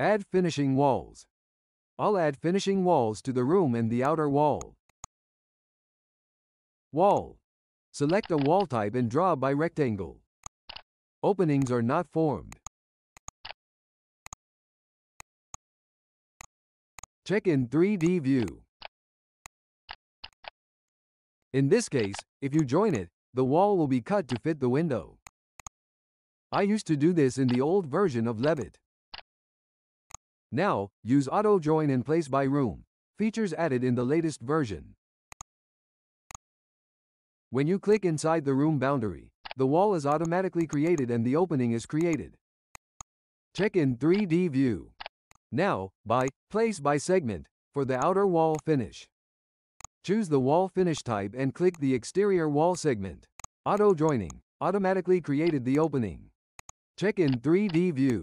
Add finishing walls. I'll add finishing walls to the room and the outer wall. Wall. Select a wall type and draw by rectangle. Openings are not formed. Check in 3D view. In this case, if you join it, the wall will be cut to fit the window. I used to do this in the old version of Levit. Now, use Auto Join and Place by Room. Features added in the latest version. When you click inside the room boundary, the wall is automatically created and the opening is created. Check in 3D view. Now, by Place by Segment for the outer wall finish. Choose the wall finish type and click the exterior wall segment. Auto joining automatically created the opening. Check in 3D view.